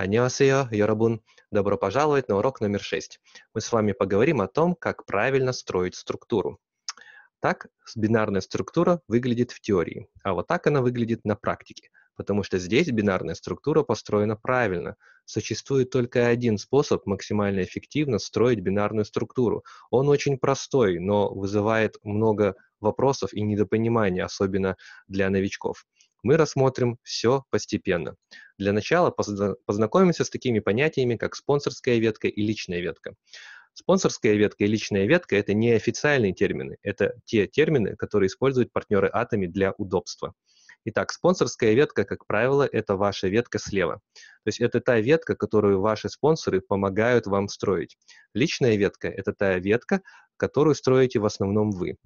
Аньосео, Йорабун. Добро пожаловать на урок номер 6. Мы с вами поговорим о том, как правильно строить структуру. Так бинарная структура выглядит в теории, а вот так она выглядит на практике, потому что здесь бинарная структура построена правильно. Существует только один способ максимально эффективно строить бинарную структуру. Он очень простой, но вызывает много вопросов и недопонимания, особенно для новичков мы рассмотрим все постепенно. Для начала познакомимся с такими понятиями, как спонсорская ветка и личная ветка. Спонсорская ветка и личная ветка – это неофициальные термины. Это те термины, которые используют партнеры Атоми для удобства. Итак, спонсорская ветка, как правило, это ваша ветка слева. То есть это та ветка, которую ваши спонсоры помогают вам строить. Личная ветка – это та ветка, которую строите в основном вы.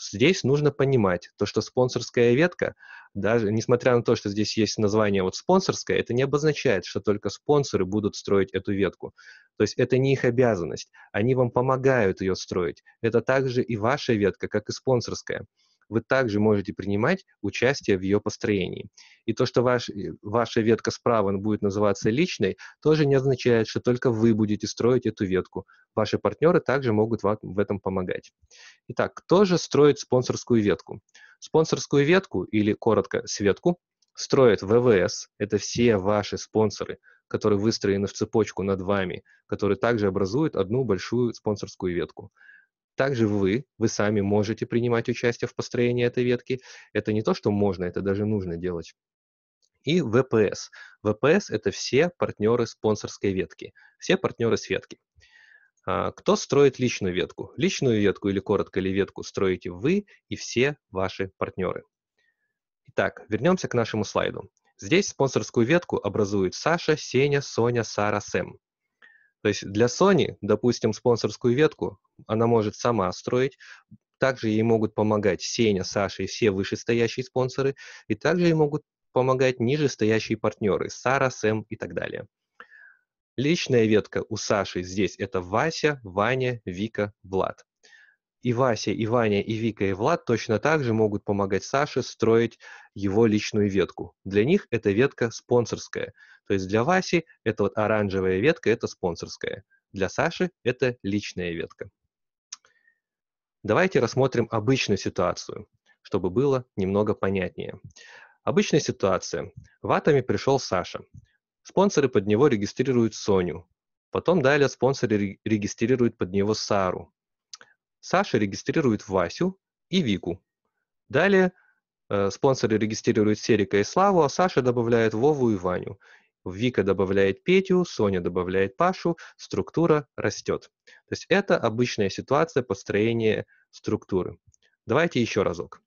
Здесь нужно понимать, то, что спонсорская ветка, даже несмотря на то, что здесь есть название вот спонсорская, это не обозначает, что только спонсоры будут строить эту ветку. То есть это не их обязанность, они вам помогают ее строить. Это также и ваша ветка, как и спонсорская вы также можете принимать участие в ее построении. И то, что ваш, э, ваша ветка справа будет называться личной, тоже не означает, что только вы будете строить эту ветку. Ваши партнеры также могут вам в этом помогать. Итак, кто же строит спонсорскую ветку? Спонсорскую ветку, или коротко светку, строят ВВС, это все ваши спонсоры, которые выстроены в цепочку над вами, которые также образуют одну большую спонсорскую ветку. Также вы, вы сами можете принимать участие в построении этой ветки. Это не то, что можно, это даже нужно делать. И ВПС. ВПС – это все партнеры спонсорской ветки, все партнеры с ветки. А, кто строит личную ветку? Личную ветку или коротко ли ветку строите вы и все ваши партнеры. Итак, вернемся к нашему слайду. Здесь спонсорскую ветку образуют Саша, Сеня, Соня, Сара, Сэм. То есть для Sony, допустим, спонсорскую ветку она может сама строить, также ей могут помогать Сеня, Саша и все вышестоящие спонсоры, и также ей могут помогать нижестоящие партнеры, Сара, Сэм и так далее. Личная ветка у Саши здесь это Вася, Ваня, Вика, Влад. И Вася, и Ваня, и Вика, и Влад точно так же могут помогать Саше строить его личную ветку. Для них эта ветка спонсорская. То есть для Васи это вот оранжевая ветка, это спонсорская. Для Саши это личная ветка. Давайте рассмотрим обычную ситуацию, чтобы было немного понятнее. Обычная ситуация. В Атоме пришел Саша. Спонсоры под него регистрируют Соню. Потом далее спонсоры регистрируют под него Сару. Саша регистрирует Васю и Вику. Далее э, спонсоры регистрируют Серика и Славу, а Саша добавляет Вову и Ваню. Вика добавляет Петю, Соня добавляет Пашу, структура растет. То есть это обычная ситуация построения структуры. Давайте еще разок.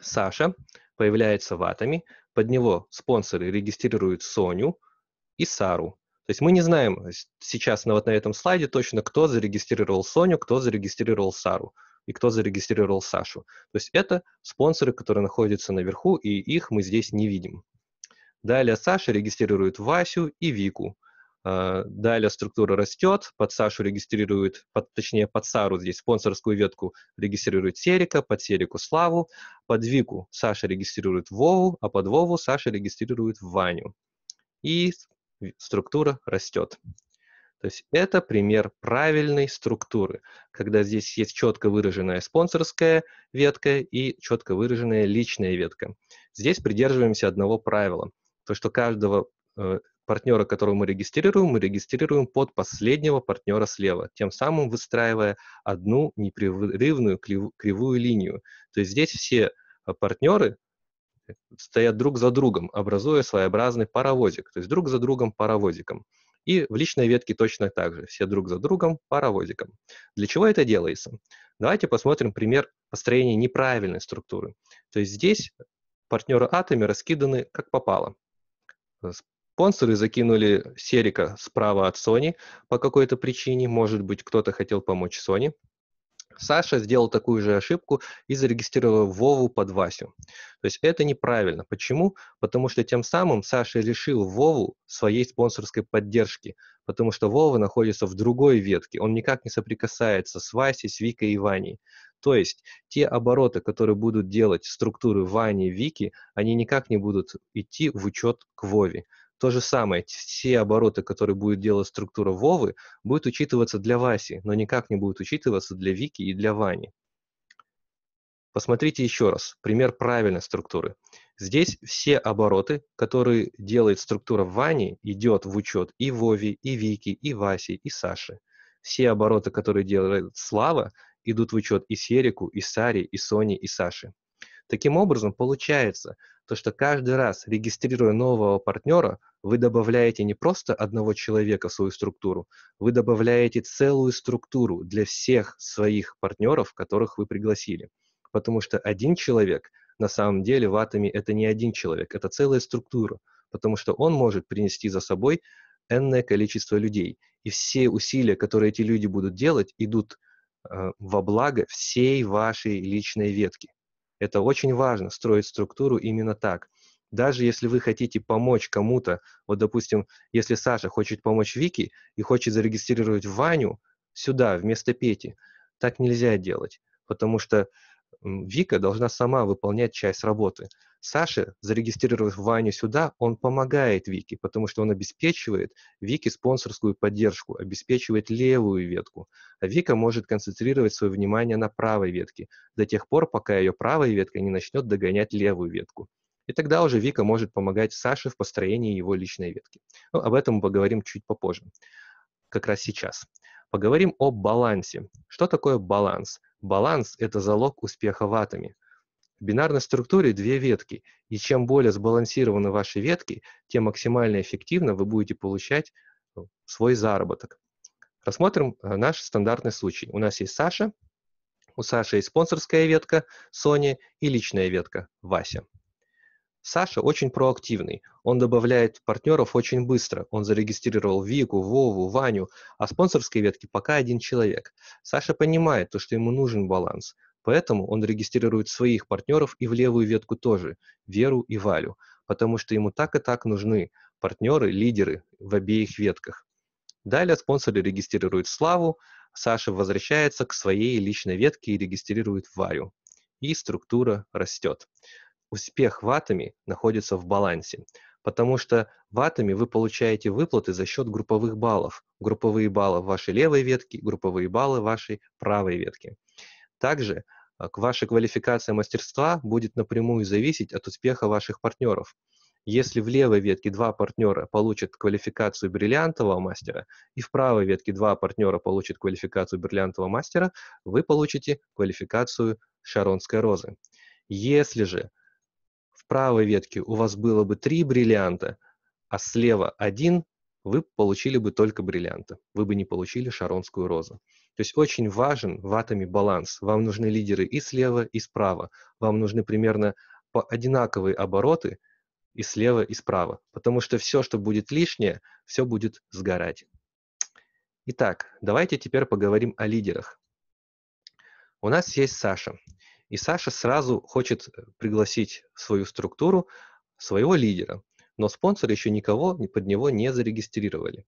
Саша появляется в атоме, под него спонсоры регистрируют Соню и Сару. То есть мы не знаем сейчас на, вот на этом слайде точно, кто зарегистрировал Соню, кто зарегистрировал Сару и кто зарегистрировал Сашу. То есть это спонсоры, которые находятся наверху, и их мы здесь не видим. Далее Саша регистрирует Васю и Вику. А, далее структура растет, под Сашу регистрирует, под, точнее под Сару здесь спонсорскую ветку регистрирует Серика, под Серику Славу, под Вику Саша регистрирует Вову, а под Вову Саша регистрирует Ваню. И структура растет. То есть это пример правильной структуры, когда здесь есть четко выраженная спонсорская ветка и четко выраженная личная ветка. Здесь придерживаемся одного правила, то что каждого э, партнера, которого мы регистрируем, мы регистрируем под последнего партнера слева, тем самым выстраивая одну непрерывную кривую линию. То есть здесь все э, партнеры стоят друг за другом, образуя своеобразный паровозик, то есть друг за другом паровозиком. И в личной ветке точно так же, все друг за другом паровозиком. Для чего это делается? Давайте посмотрим пример построения неправильной структуры. То есть здесь партнеры атоми раскиданы как попало. Спонсоры закинули Серика справа от Sony по какой-то причине, может быть, кто-то хотел помочь Sony. Саша сделал такую же ошибку и зарегистрировал Вову под Васю. То есть это неправильно. Почему? Потому что тем самым Саша лишил Вову своей спонсорской поддержки, потому что Вова находится в другой ветке, он никак не соприкасается с Васей, с Викой и Ваней. То есть те обороты, которые будут делать структуры Вани и Вики, они никак не будут идти в учет к Вове. То же самое, все обороты, которые будет делать структура Вовы, будут учитываться для Васи, но никак не будут учитываться для Вики и для Вани. Посмотрите еще раз, пример правильной структуры. Здесь все обороты, которые делает структура Вани, идет в учет и Вови, и Вики, и Васи, и Саши. Все обороты, которые делает Слава, идут в учет и Серику, и Саре, и Соне, и Саше. Таким образом, получается, то, что каждый раз, регистрируя нового партнера, вы добавляете не просто одного человека в свою структуру, вы добавляете целую структуру для всех своих партнеров, которых вы пригласили потому что один человек, на самом деле в атоме это не один человек, это целая структура, потому что он может принести за собой энное количество людей. И все усилия, которые эти люди будут делать, идут э, во благо всей вашей личной ветки. Это очень важно, строить структуру именно так. Даже если вы хотите помочь кому-то, вот, допустим, если Саша хочет помочь Вике и хочет зарегистрировать Ваню сюда, вместо Пети, так нельзя делать, потому что Вика должна сама выполнять часть работы. Саша, зарегистрировав Ваню сюда, он помогает Вике, потому что он обеспечивает Вике спонсорскую поддержку, обеспечивает левую ветку. А Вика может концентрировать свое внимание на правой ветке до тех пор, пока ее правая ветка не начнет догонять левую ветку. И тогда уже Вика может помогать Саше в построении его личной ветки. Но об этом мы поговорим чуть попозже, как раз сейчас. Поговорим о балансе. Что такое баланс? Баланс – это залог успеха в атоме. В бинарной структуре две ветки, и чем более сбалансированы ваши ветки, тем максимально эффективно вы будете получать э, свой заработок. Рассмотрим э, наш стандартный случай. У нас есть Саша, у Саши есть спонсорская ветка Соня и личная ветка Вася. Саша очень проактивный, он добавляет партнеров очень быстро. Он зарегистрировал Вику, Вову, Ваню, а спонсорской ветки пока один человек. Саша понимает, то, что ему нужен баланс, поэтому он регистрирует своих партнеров и в левую ветку тоже, Веру и Валю, потому что ему так и так нужны партнеры, лидеры в обеих ветках. Далее спонсоры регистрируют Славу, Саша возвращается к своей личной ветке и регистрирует Варю. И структура растет успех в атоме находится в балансе, потому что в атоме вы получаете выплаты за счет групповых баллов. Групповые баллы вашей левой ветки, групповые баллы вашей правой ветки. Также э, ваша квалификация мастерства будет напрямую зависеть от успеха ваших партнеров. Если в левой ветке два партнера получат квалификацию бриллиантового мастера, и в правой ветке два партнера получат квалификацию бриллиантового мастера, вы получите квалификацию шаронской розы. Если же в правой ветке у вас было бы три бриллианта, а слева один, вы получили бы только бриллианты. Вы бы не получили шаронскую розу. То есть очень важен в атоме баланс. Вам нужны лидеры и слева, и справа. Вам нужны примерно одинаковые обороты и слева, и справа. Потому что все, что будет лишнее, все будет сгорать. Итак, давайте теперь поговорим о лидерах. У нас есть Саша. И Саша сразу хочет э, пригласить свою структуру своего лидера, но спонсоры еще никого под него не зарегистрировали.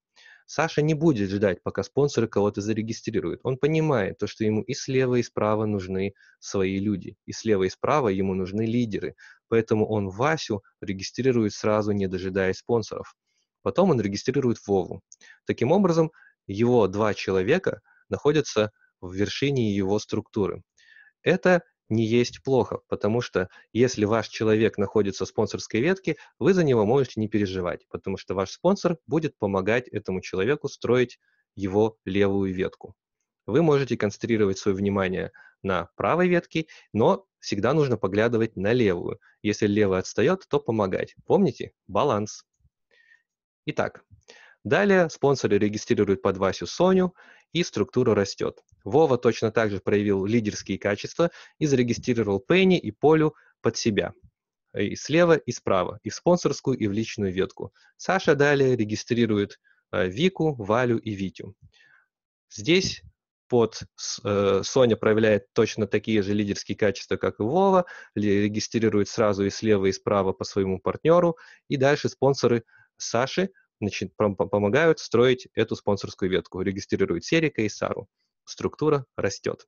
Саша не будет ждать, пока спонсоры кого-то зарегистрируют. Он понимает, то, что ему и слева, и справа нужны свои люди. И слева, и справа ему нужны лидеры. Поэтому он Васю регистрирует сразу, не дожидаясь спонсоров. Потом он регистрирует Вову. Таким образом, его два человека находятся в вершине его структуры. Это не есть плохо, потому что если ваш человек находится в спонсорской ветке, вы за него можете не переживать, потому что ваш спонсор будет помогать этому человеку строить его левую ветку. Вы можете концентрировать свое внимание на правой ветке, но всегда нужно поглядывать на левую. Если левая отстает, то помогать. Помните? Баланс. Итак, далее спонсоры регистрируют под Васю Соню, и структура растет. Вова точно так же проявил лидерские качества и зарегистрировал Пенни и Полю под себя. И слева, и справа, и в спонсорскую, и в личную ветку. Саша далее регистрирует э, Вику, Валю и Витю. Здесь под э, Соня проявляет точно такие же лидерские качества, как и Вова, регистрирует сразу и слева, и справа по своему партнеру, и дальше спонсоры Саши значит, помогают строить эту спонсорскую ветку, регистрируют Серика и Сару. Структура растет.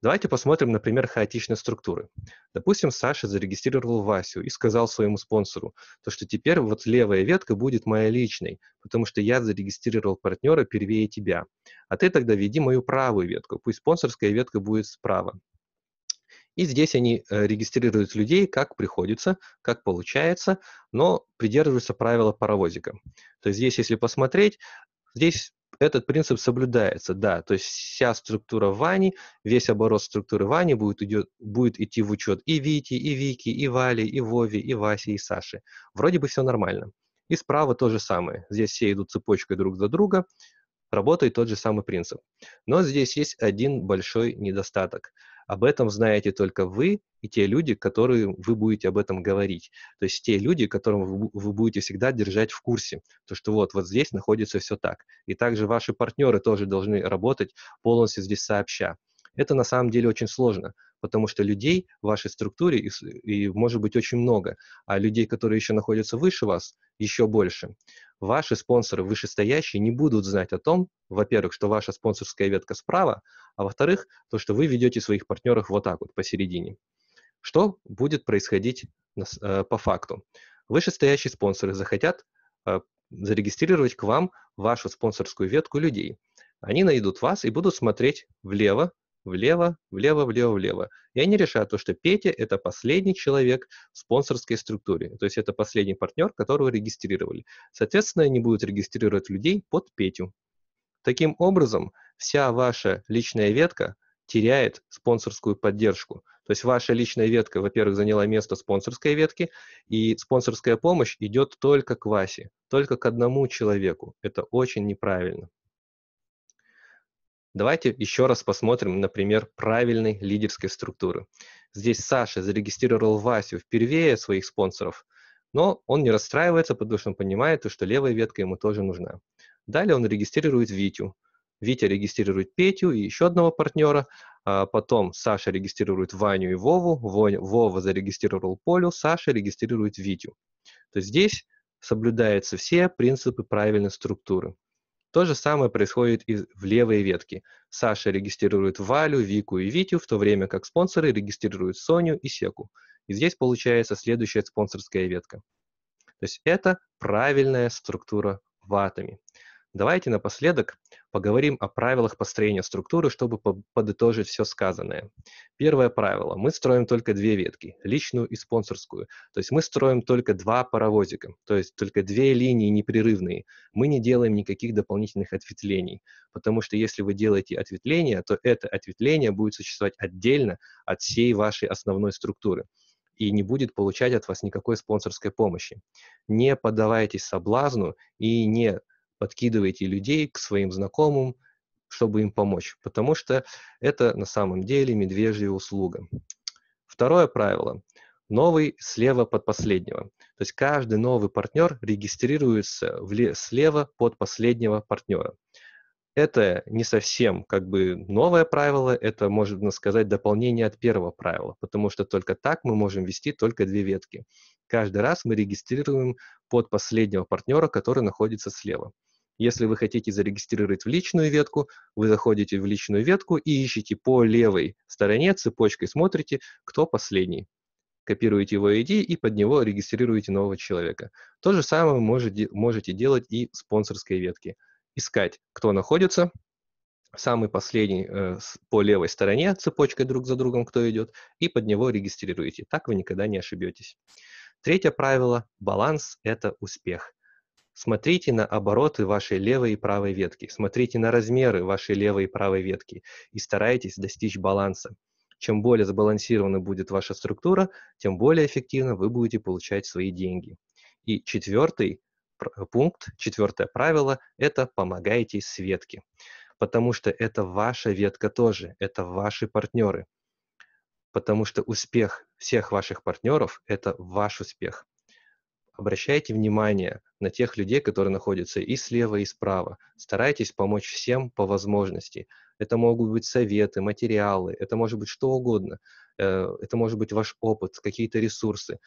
Давайте посмотрим, например, хаотичные структуры. Допустим, Саша зарегистрировал Васю и сказал своему спонсору, то, что теперь вот левая ветка будет моя личной, потому что я зарегистрировал партнера первее тебя. А ты тогда веди мою правую ветку, пусть спонсорская ветка будет справа. И здесь они э, регистрируют людей, как приходится, как получается, но придерживаются правила паровозика. То есть здесь, если посмотреть, здесь этот принцип соблюдается, да, то есть вся структура Вани, весь оборот структуры Вани будет, идет, будет идти в учет и Вити, и Вики, и Вали, и Вови, и Васи, и Саши. Вроде бы все нормально. И справа то же самое. Здесь все идут цепочкой друг за друга, работает тот же самый принцип. Но здесь есть один большой недостаток. Об этом знаете только вы и те люди, которые вы будете об этом говорить. То есть те люди, которым вы, будете всегда держать в курсе, то что вот, вот здесь находится все так. И также ваши партнеры тоже должны работать полностью здесь сообща. Это на самом деле очень сложно, потому что людей в вашей структуре и, и может быть очень много, а людей, которые еще находятся выше вас, еще больше ваши спонсоры вышестоящие не будут знать о том, во-первых, что ваша спонсорская ветка справа, а во-вторых, то, что вы ведете своих партнеров вот так вот посередине. Что будет происходить э, по факту? Вышестоящие спонсоры захотят э, зарегистрировать к вам вашу спонсорскую ветку людей. Они найдут вас и будут смотреть влево, влево, влево, влево, влево. И они решают то, что Петя – это последний человек в спонсорской структуре. То есть это последний партнер, которого регистрировали. Соответственно, они будут регистрировать людей под Петю. Таким образом, вся ваша личная ветка теряет спонсорскую поддержку. То есть ваша личная ветка, во-первых, заняла место спонсорской ветки, и спонсорская помощь идет только к Васе, только к одному человеку. Это очень неправильно. Давайте еще раз посмотрим, например, правильной лидерской структуры. Здесь Саша зарегистрировал Васю впервые своих спонсоров, но он не расстраивается, потому что он понимает, что левая ветка ему тоже нужна. Далее он регистрирует Витю. Витя регистрирует Петю и еще одного партнера. А потом Саша регистрирует Ваню и Вову. Вова зарегистрировал Полю. Саша регистрирует Витю. То есть здесь соблюдаются все принципы правильной структуры. То же самое происходит и в левой ветке. Саша регистрирует Валю, Вику и Витю, в то время как спонсоры регистрируют Соню и Секу. И здесь получается следующая спонсорская ветка. То есть это правильная структура в атоме. Давайте напоследок поговорим о правилах построения структуры, чтобы подытожить все сказанное. Первое правило. Мы строим только две ветки, личную и спонсорскую. То есть мы строим только два паровозика, то есть только две линии непрерывные. Мы не делаем никаких дополнительных ответвлений, потому что если вы делаете ответвление, то это ответвление будет существовать отдельно от всей вашей основной структуры и не будет получать от вас никакой спонсорской помощи. Не поддавайтесь соблазну и не подкидывайте людей к своим знакомым, чтобы им помочь, потому что это на самом деле медвежья услуга. Второе правило. Новый слева под последнего. То есть каждый новый партнер регистрируется слева под последнего партнера. Это не совсем как бы новое правило, это, можно сказать, дополнение от первого правила, потому что только так мы можем вести только две ветки. Каждый раз мы регистрируем под последнего партнера, который находится слева. Если вы хотите зарегистрировать в личную ветку, вы заходите в личную ветку и ищете по левой стороне цепочкой, смотрите, кто последний. Копируете его ID и под него регистрируете нового человека. То же самое можете, можете делать и в спонсорской ветке. Искать, кто находится, самый последний э, по левой стороне цепочкой друг за другом, кто идет, и под него регистрируете. Так вы никогда не ошибетесь. Третье правило – баланс – это успех. Смотрите на обороты вашей левой и правой ветки, смотрите на размеры вашей левой и правой ветки и старайтесь достичь баланса. Чем более сбалансирована будет ваша структура, тем более эффективно вы будете получать свои деньги. И четвертый пункт, четвертое правило – это помогайте Светке. Потому что это ваша ветка тоже, это ваши партнеры. Потому что успех всех ваших партнеров – это ваш успех обращайте внимание на тех людей, которые находятся и слева, и справа. Старайтесь помочь всем по возможности. Это могут быть советы, материалы, это может быть что угодно. Э, это может быть ваш опыт, какие-то ресурсы.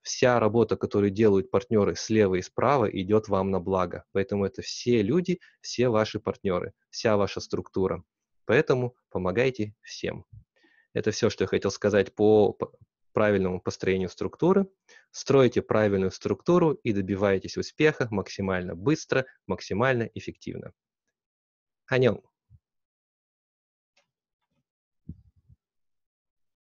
Вся работа, которую делают партнеры слева и справа, идет вам на благо. Поэтому это все люди, все ваши партнеры, вся ваша структура. Поэтому помогайте всем. Это все, что я хотел сказать по правильному построению структуры. Стройте правильную структуру и добивайтесь успеха максимально быстро, максимально эффективно. 안녕!